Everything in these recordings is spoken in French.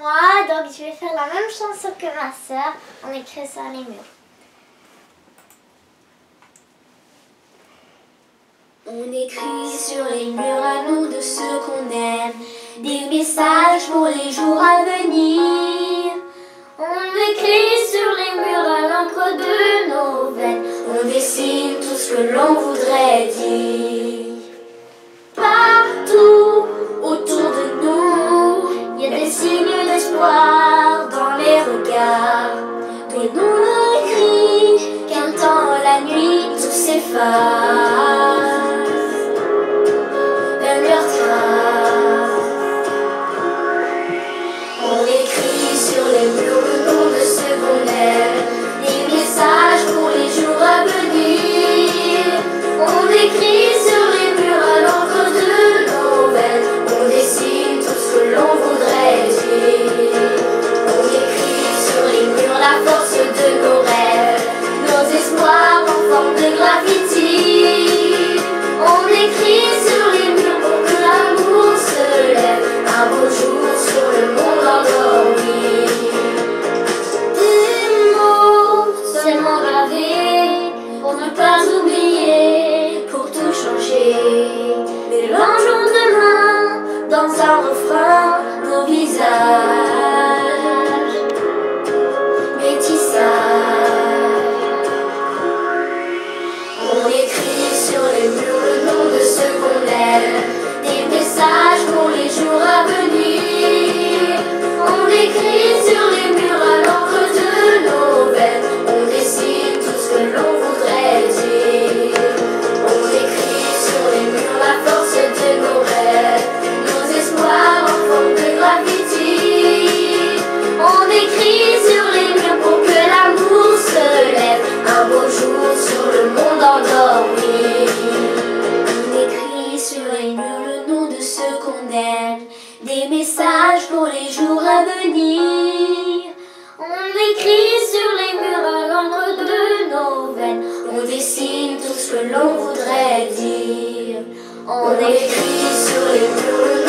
moi, donc je vais faire la même chanson que ma soeur. On écrit sur les murs. On écrit sur les murs à nous de ceux qu'on aime des messages pour les jours à venir. On écrit sur les murs à l'encre de nos veines, on dessine tout ce que l'on voudrait dire. La même leur on écrit sur les blocs le nom de secondaire. écrit sur les murs le nom de ceux qu'on aime. Tout s'efface. des messages pour les jours à venir. On écrit sur les murs à l'encre de nos veines, on dessine tout ce que l'on voudrait dire. On écrit sur les murs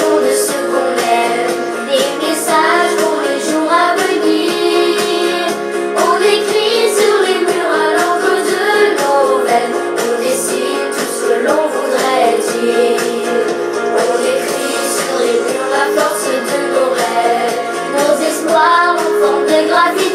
두 가지